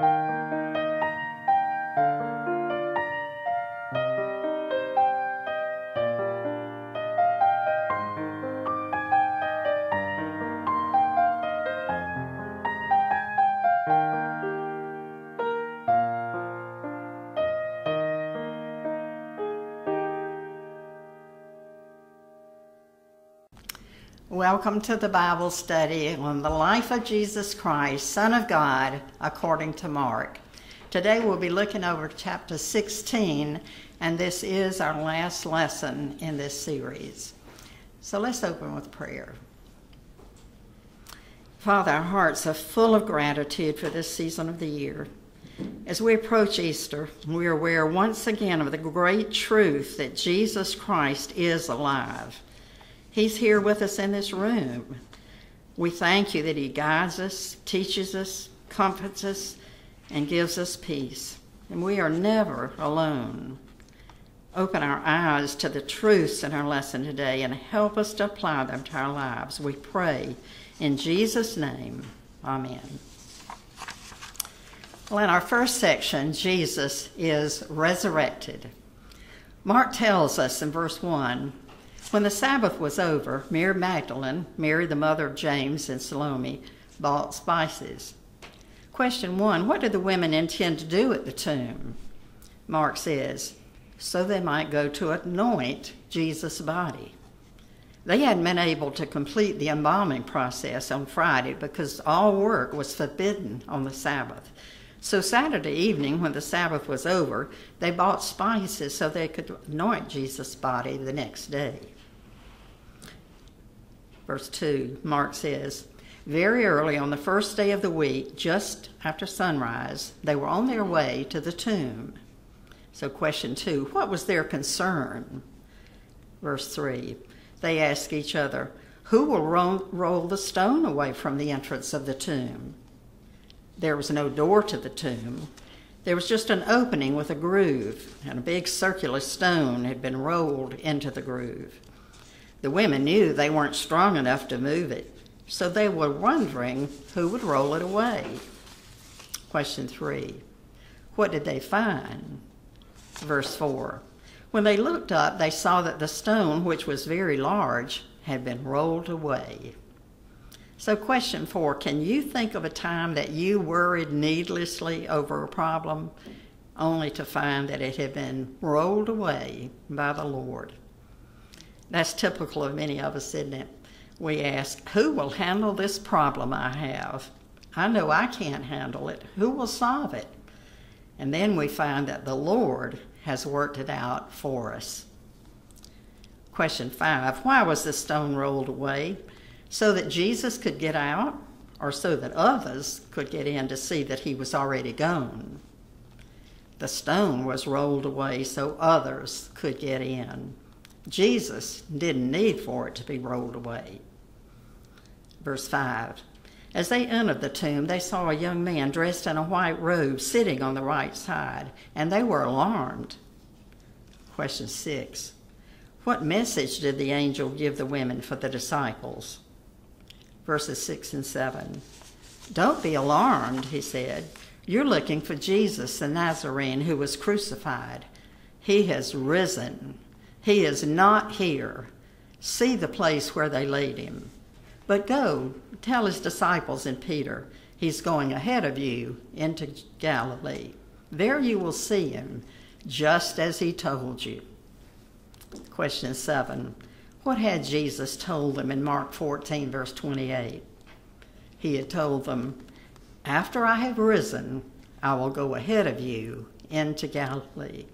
Thank you. Welcome to the Bible study on the life of Jesus Christ, Son of God, according to Mark. Today we'll be looking over chapter 16, and this is our last lesson in this series. So let's open with prayer. Father, our hearts are full of gratitude for this season of the year. As we approach Easter, we are aware once again of the great truth that Jesus Christ is alive He's here with us in this room. We thank you that He guides us, teaches us, comforts us, and gives us peace. And we are never alone. Open our eyes to the truths in our lesson today and help us to apply them to our lives. We pray in Jesus' name. Amen. Well, in our first section, Jesus is resurrected. Mark tells us in verse 1 when the Sabbath was over, Mary Magdalene, Mary the mother of James and Salome, bought spices. Question one What did the women intend to do at the tomb? Mark says, so they might go to anoint Jesus' body. They hadn't been able to complete the embalming process on Friday because all work was forbidden on the Sabbath. So Saturday evening, when the Sabbath was over, they bought spices so they could anoint Jesus' body the next day verse 2, Mark says, Very early on the first day of the week, just after sunrise, they were on their way to the tomb. So, question two, what was their concern? Verse 3, they ask each other, Who will roll, roll the stone away from the entrance of the tomb? There was no door to the tomb. There was just an opening with a groove, and a big circular stone had been rolled into the groove. The women knew they weren't strong enough to move it, so they were wondering who would roll it away. Question three What did they find? Verse 4 When they looked up, they saw that the stone, which was very large, had been rolled away. So, question four Can you think of a time that you worried needlessly over a problem only to find that it had been rolled away by the Lord? That's typical of many of us, isn't it? We ask, Who will handle this problem I have? I know I can't handle it. Who will solve it? And then we find that the Lord has worked it out for us. Question five Why was the stone rolled away? So that Jesus could get out, or so that others could get in to see that he was already gone? The stone was rolled away so others could get in. Jesus didn't need for it to be rolled away. Verse 5 As they entered the tomb, they saw a young man dressed in a white robe sitting on the right side, and they were alarmed. Question 6 What message did the angel give the women for the disciples? Verses 6 and 7 Don't be alarmed, he said. You're looking for Jesus, the Nazarene, who was crucified. He has risen. He is not here. See the place where they laid him. But go, tell his disciples and Peter, he's going ahead of you into Galilee. There you will see him, just as he told you. Question seven What had Jesus told them in Mark 14, verse 28? He had told them, After I have risen, I will go ahead of you into Galilee.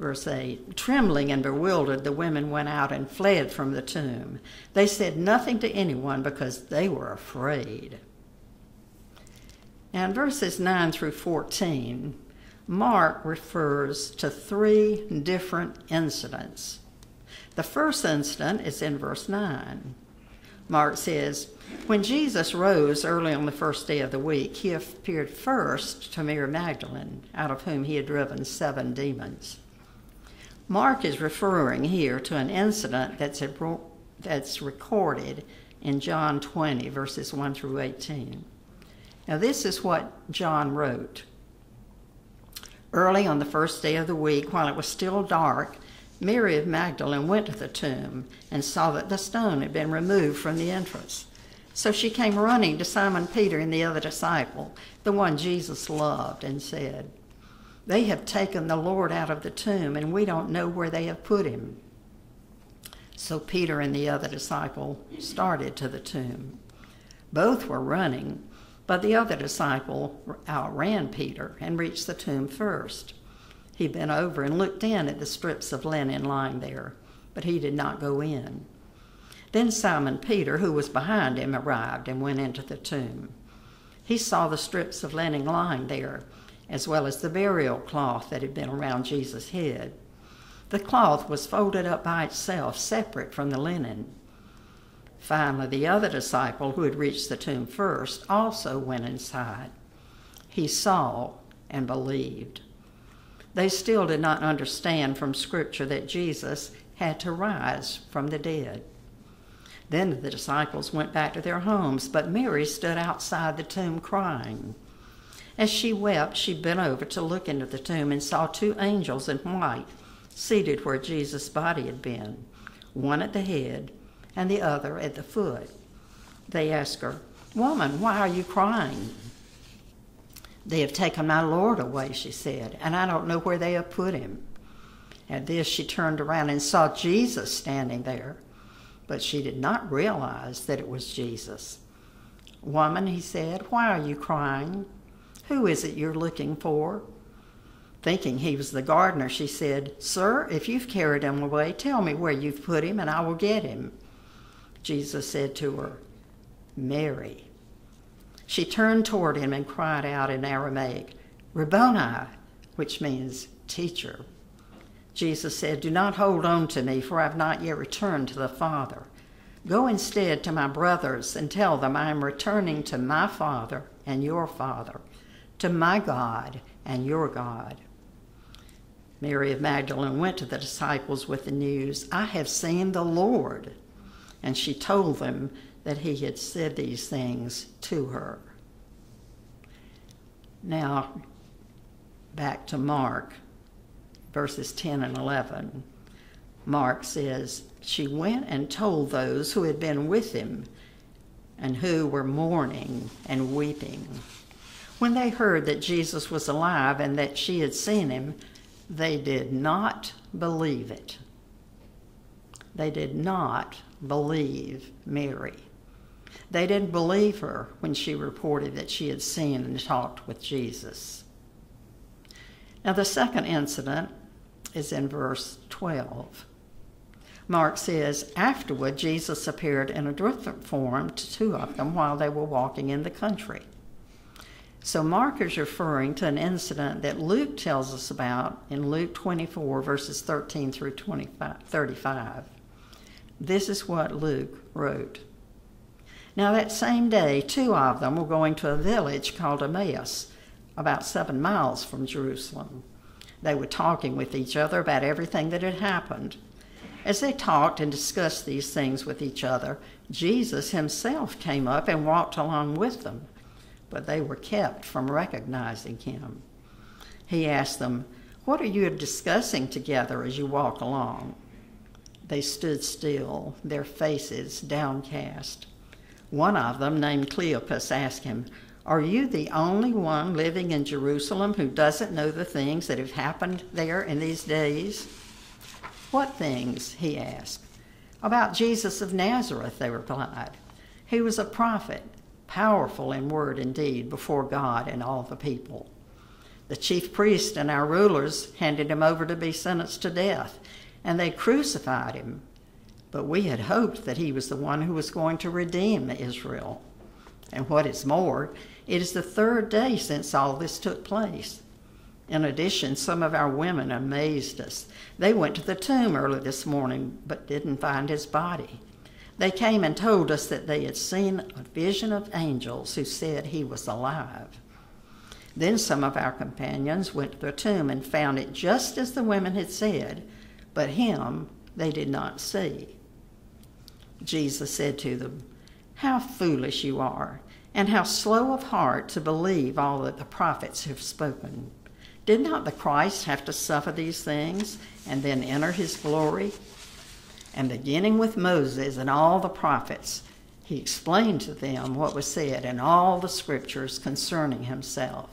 Verse 8 Trembling and bewildered, the women went out and fled from the tomb. They said nothing to anyone because they were afraid. Now, in verses 9 through 14, Mark refers to three different incidents. The first incident is in verse 9. Mark says, When Jesus rose early on the first day of the week, he appeared first to Mary Magdalene, out of whom he had driven seven demons. Mark is referring here to an incident that's, a, that's recorded in John 20, verses 1 through 18. Now, this is what John wrote. Early on the first day of the week, while it was still dark, Mary of Magdalene went to the tomb and saw that the stone had been removed from the entrance. So she came running to Simon Peter and the other disciple, the one Jesus loved, and said, They have taken the Lord out of the tomb, and we don't know where they have put him. So Peter and the other disciple started to the tomb. Both were running, but the other disciple outran Peter and reached the tomb first. He bent over and looked in at the strips of linen lying there, but he did not go in. Then Simon Peter, who was behind him, arrived and went into the tomb. He saw the strips of linen lying there, as well as the burial cloth that had been around Jesus' head. The cloth was folded up by itself, separate from the linen. Finally, the other disciple, who had reached the tomb first, also went inside. He saw and believed. They still did not understand from Scripture that Jesus had to rise from the dead. Then the disciples went back to their homes, but Mary stood outside the tomb crying. As she wept, she bent over to look into the tomb and saw two angels in white seated where Jesus' body had been, one at the head and the other at the foot. They asked her, Woman, why are you crying? They have taken my Lord away, she said, and I don't know where they have put him. At this, she turned around and saw Jesus standing there, but she did not realize that it was Jesus. Woman, he said, why are you crying? Who is it you're looking for? Thinking he was the gardener, she said, Sir, if you've carried him away, tell me where you've put him, and I will get him. Jesus said to her, Mary. She turned toward him and cried out in Aramaic, Rabboni, which means teacher. Jesus said, Do not hold on to me, for I have not yet returned to the Father. Go instead to my brothers and tell them I am returning to my Father and your Father, to my God and your God. Mary of Magdalene went to the disciples with the news, I have seen the Lord. And she told them that he had said these things to her. Now, back to Mark, verses 10 and 11. Mark says, She went and told those who had been with him and who were mourning and weeping. When they heard that Jesus was alive and that she had seen him, they did not believe it. They did not believe Mary. They didn't believe her when she reported that she had seen and talked with Jesus. Now, the second incident is in verse 12. Mark says, Afterward, Jesus appeared in a different form to two of them while they were walking in the country. So, Mark is referring to an incident that Luke tells us about in Luke 24, verses 13 through 25, 35. This is what Luke wrote. Now, that same day, two of them were going to a village called Emmaus, about seven miles from Jerusalem. They were talking with each other about everything that had happened. As they talked and discussed these things with each other, Jesus himself came up and walked along with them, but they were kept from recognizing him. He asked them, What are you discussing together as you walk along? They stood still, their faces downcast. One of them, named Cleopas, asked him, Are you the only one living in Jerusalem who doesn't know the things that have happened there in these days? What things? he asked. About Jesus of Nazareth, they replied. He was a prophet, powerful in word and deed before God and all the people. The chief priests and our rulers handed him over to be sentenced to death and they crucified him. But we had hoped that he was the one who was going to redeem Israel. And what is more, it is the third day since all this took place. In addition, some of our women amazed us. They went to the tomb early this morning but didn't find his body. They came and told us that they had seen a vision of angels who said he was alive. Then some of our companions went to the tomb and found it just as the women had said, but him they did not see. Jesus said to them, How foolish you are, And how slow of heart to believe all that the prophets have spoken. Did not the Christ have to suffer these things and then enter his glory? And beginning with Moses and all the prophets, he explained to them what was said in all the scriptures concerning himself.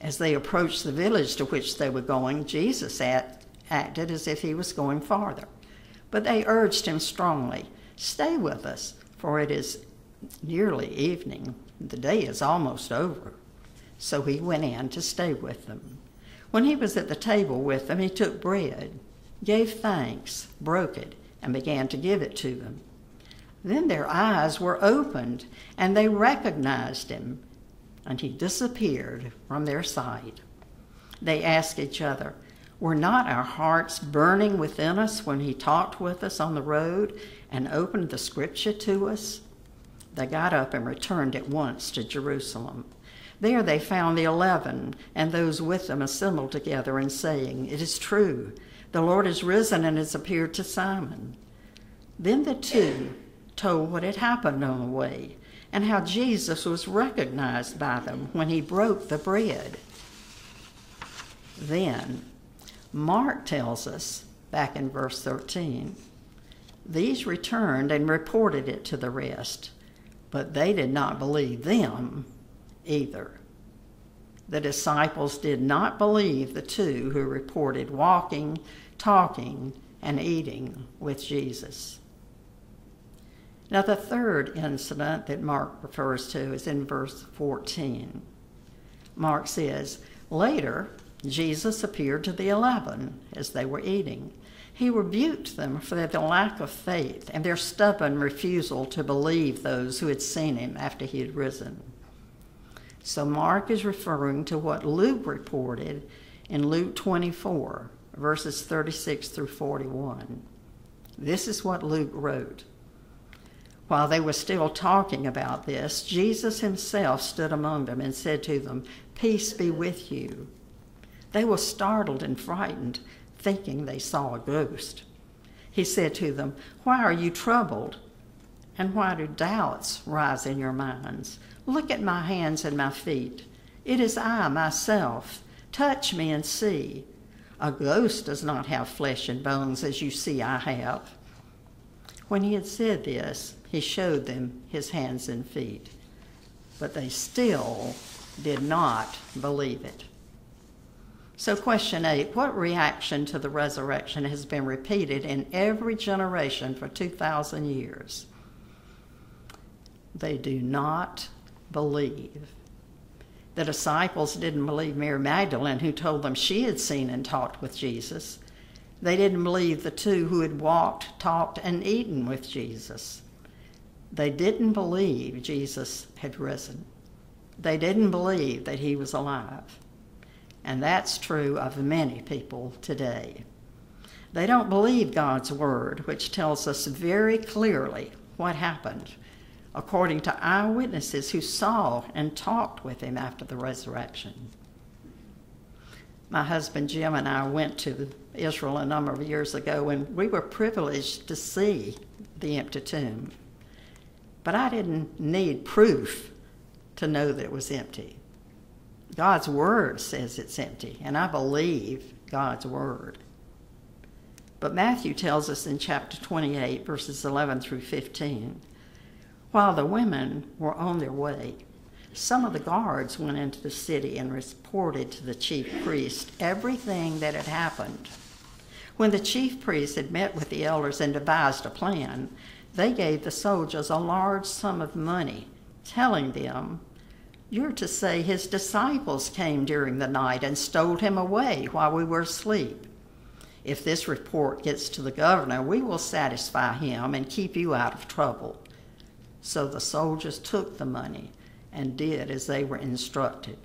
As they approached the village to which they were going, Jesus act, acted as if he was going farther. But they urged him strongly, Stay with us, for it is nearly evening. The day is almost over. So he went in to stay with them. When he was at the table with them, he took bread, gave thanks, broke it, and began to give it to them. Then their eyes were opened, and they recognized him, and he disappeared from their sight. They asked each other, Were not our hearts burning within us when he talked with us on the road and opened the scripture to us? They got up and returned at once to Jerusalem. There they found the eleven and those with them assembled together and saying, It is true, the Lord is risen and has appeared to Simon. Then the two told what had happened on the way and how Jesus was recognized by them when he broke the bread. Then Mark tells us, back in verse 13, these returned and reported it to the rest, but they did not believe them either. The disciples did not believe the two who reported walking, talking, and eating with Jesus. Now, the third incident that Mark refers to is in verse 14. Mark says, Later, Jesus appeared to the eleven as they were eating. He rebuked them for their lack of faith and their stubborn refusal to believe those who had seen him after he had risen. So Mark is referring to what Luke reported in Luke 24, verses 36 through 41. This is what Luke wrote. While they were still talking about this, Jesus himself stood among them and said to them, Peace be with you. They were startled and frightened, thinking they saw a ghost. He said to them, Why are you troubled? And why do doubts rise in your minds? Look at my hands and my feet. It is I myself. Touch me and see. A ghost does not have flesh and bones as you see I have. When he had said this, he showed them his hands and feet. But they still did not believe it. So, question eight What reaction to the resurrection has been repeated in every generation for 2,000 years? They do not believe. The disciples didn't believe Mary Magdalene, who told them she had seen and talked with Jesus. They didn't believe the two who had walked, talked, and eaten with Jesus. They didn't believe Jesus had risen. They didn't believe that he was alive. And that's true of many people today. They don't believe God's word, which tells us very clearly what happened according to eyewitnesses who saw and talked with him after the resurrection. My husband Jim and I went to Israel a number of years ago, and we were privileged to see the empty tomb. But I didn't need proof to know that it was empty. God's word says it's empty, and I believe God's word. But Matthew tells us in chapter 28, verses 11 through 15 while the women were on their way, some of the guards went into the city and reported to the chief priest everything that had happened. When the chief priest had met with the elders and devised a plan, they gave the soldiers a large sum of money, telling them, You're to say his disciples came during the night and stole him away while we were asleep. If this report gets to the governor, we will satisfy him and keep you out of trouble. So the soldiers took the money and did as they were instructed.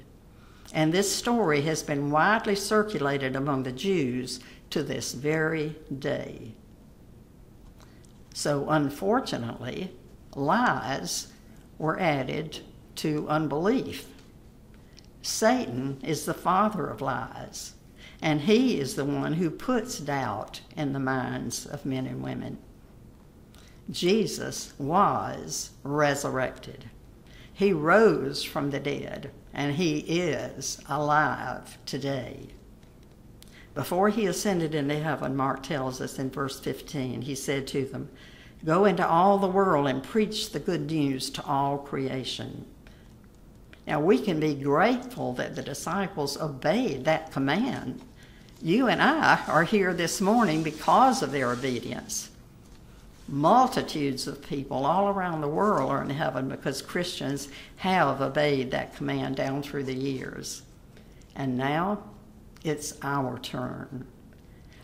And this story has been widely circulated among the Jews to this very day. So, unfortunately, lies were added to unbelief. Satan is the father of lies, and he is the one who puts doubt in the minds of men and women. Jesus was resurrected. He rose from the dead, and he is alive today. Before he ascended into heaven, Mark tells us in verse 15, he said to them, Go into all the world and preach the good news to all creation. Now, we can be grateful that the disciples obeyed that command. You and I are here this morning because of their obedience. Multitudes of people all around the world are in heaven because Christians have obeyed that command down through the years. And now it's our turn.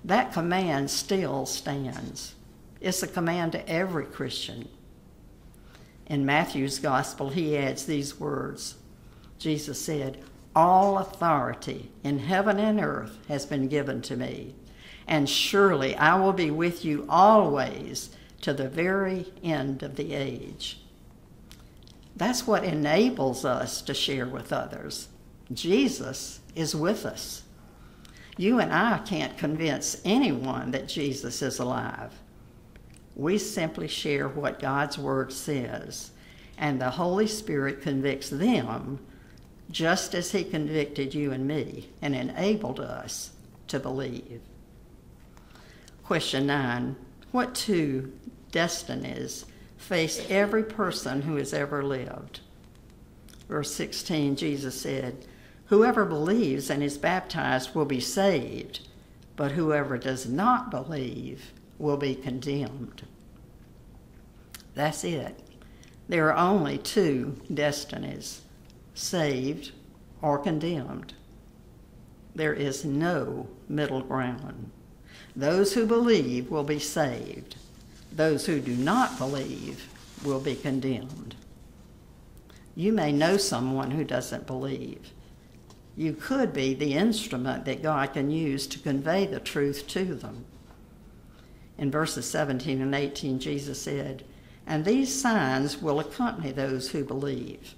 That command still stands. It's a command to every Christian. In Matthew's gospel, he adds these words Jesus said, All authority in heaven and earth has been given to me, and surely I will be with you always to the very end of the age. That's what enables us to share with others. Jesus is with us. You and I can't convince anyone that Jesus is alive. We simply share what God's Word says, and the Holy Spirit convicts them just as he convicted you and me and enabled us to believe. Question nine What two destinies face every person who has ever lived? Verse 16, Jesus said, Whoever believes and is baptized will be saved, but whoever does not believe will be condemned. That's it. There are only two destinies saved, or condemned. There is no middle ground. Those who believe will be saved. Those who do not believe will be condemned. You may know someone who doesn't believe. You could be the instrument that God can use to convey the truth to them. In verses 17 and 18, Jesus said, And these signs will accompany those who believe.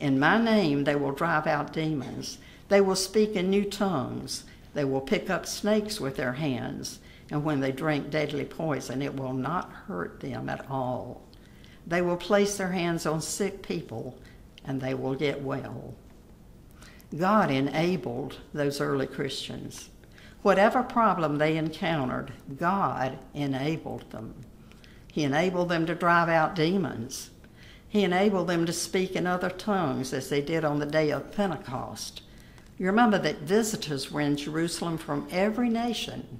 In my name they will drive out demons. They will speak in new tongues. They will pick up snakes with their hands. And when they drink deadly poison, it will not hurt them at all. They will place their hands on sick people and they will get well. God enabled those early Christians. Whatever problem they encountered, God enabled them. He enabled them to drive out demons. He enabled them to speak in other tongues as they did on the day of Pentecost. You remember that visitors were in Jerusalem from every nation,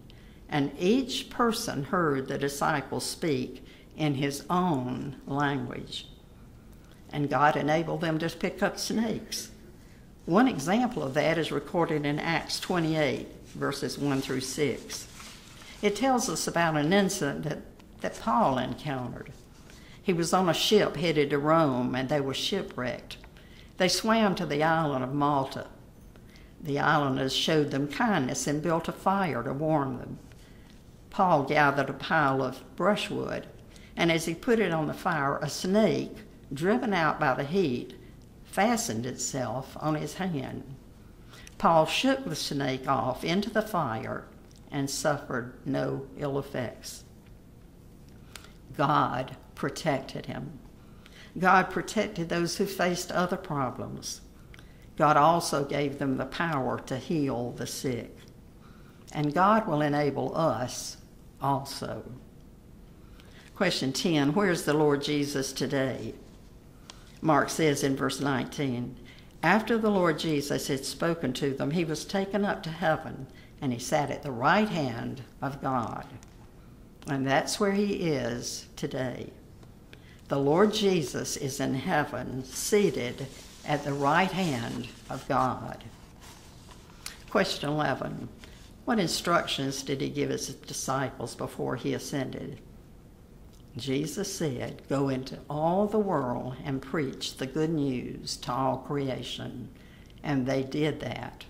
and each person heard the disciples speak in his own language. And God enabled them to pick up snakes. One example of that is recorded in Acts 28, verses 1 through 6. It tells us about an incident that, that Paul encountered. He was on a ship headed to Rome, and they were shipwrecked. They swam to the island of Malta. The islanders showed them kindness and built a fire to warm them. Paul gathered a pile of brushwood, and as he put it on the fire, a snake, driven out by the heat, fastened itself on his hand. Paul shook the snake off into the fire and suffered no ill effects. God protected him. God protected those who faced other problems. God also gave them the power to heal the sick. And God will enable us also. Question 10 Where's the Lord Jesus today? Mark says in verse 19 After the Lord Jesus had spoken to them, he was taken up to heaven and he sat at the right hand of God. And that's where he is today. The Lord Jesus is in heaven, seated at the right hand of God. Question 11 What instructions did he give his disciples before he ascended? Jesus said, Go into all the world and preach the good news to all creation. And they did that.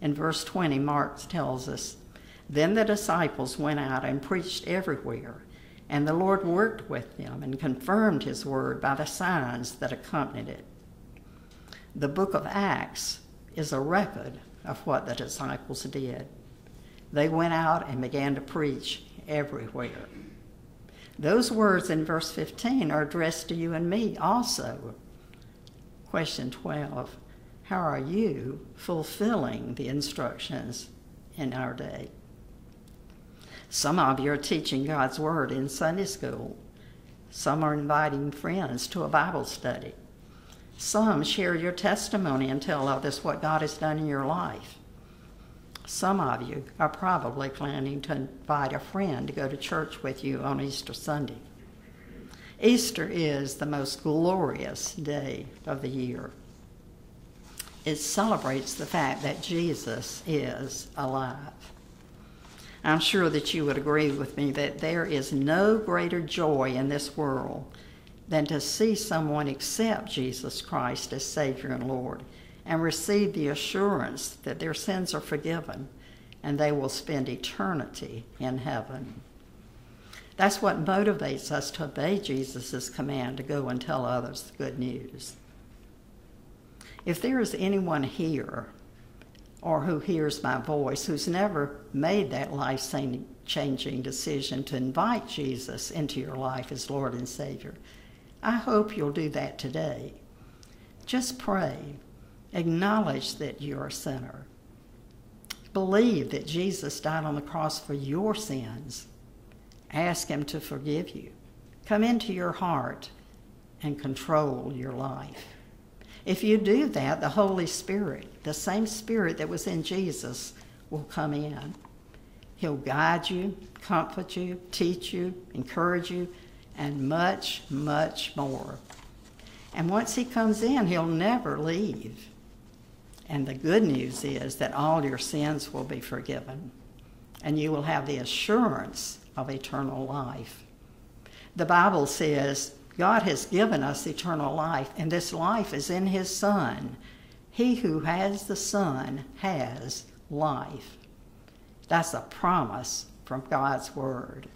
In verse 20, Mark tells us, Then the disciples went out and preached everywhere and the Lord worked with them and confirmed his word by the signs that accompanied it. The book of Acts is a record of what the disciples did. They went out and began to preach everywhere. Those words in verse 15 are addressed to you and me also. Question 12 How are you fulfilling the instructions in our day? Some of you are teaching God's Word in Sunday school. Some are inviting friends to a Bible study. Some share your testimony and tell others what God has done in your life. Some of you are probably planning to invite a friend to go to church with you on Easter Sunday. Easter is the most glorious day of the year. It celebrates the fact that Jesus is alive. I'm sure that you would agree with me that there is no greater joy in this world than to see someone accept Jesus Christ as Savior and Lord and receive the assurance that their sins are forgiven and they will spend eternity in heaven. That's what motivates us to obey Jesus' command to go and tell others the good news. If there is anyone here or who hears my voice who's never made that life changing decision to invite Jesus into your life as Lord and Savior, I hope you'll do that today. Just pray Acknowledge that you're a sinner. Believe that Jesus died on the cross for your sins. Ask Him to forgive you. Come into your heart and control your life. If you do that, the Holy Spirit, the same Spirit that was in Jesus, will come in. He'll guide you, comfort you, teach you, encourage you, and much, much more. And once He comes in, He'll never leave. And the good news is that all your sins will be forgiven, and you will have the assurance of eternal life. The Bible says God has given us eternal life, and this life is in His Son. He who has the Son has life. That's a promise from God's Word.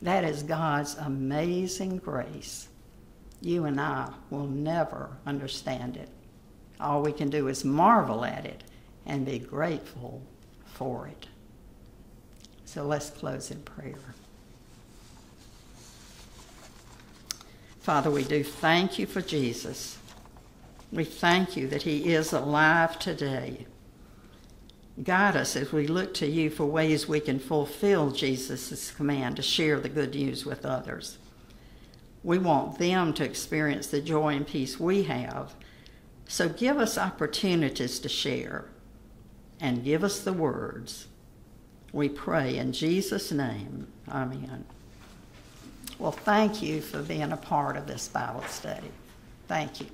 That is God's amazing grace. You and I will never understand it. All we can do is marvel at it and be grateful for it. So let's close in prayer. Father, we do thank you for Jesus. We thank you that he is alive today. Guide us as we look to you for ways we can fulfill Jesus' command to share the good news with others. We want them to experience the joy and peace we have so give us opportunities to share and give us the words. We pray in Jesus' name. Amen. Well, thank you for being a part of this Bible study. Thank you.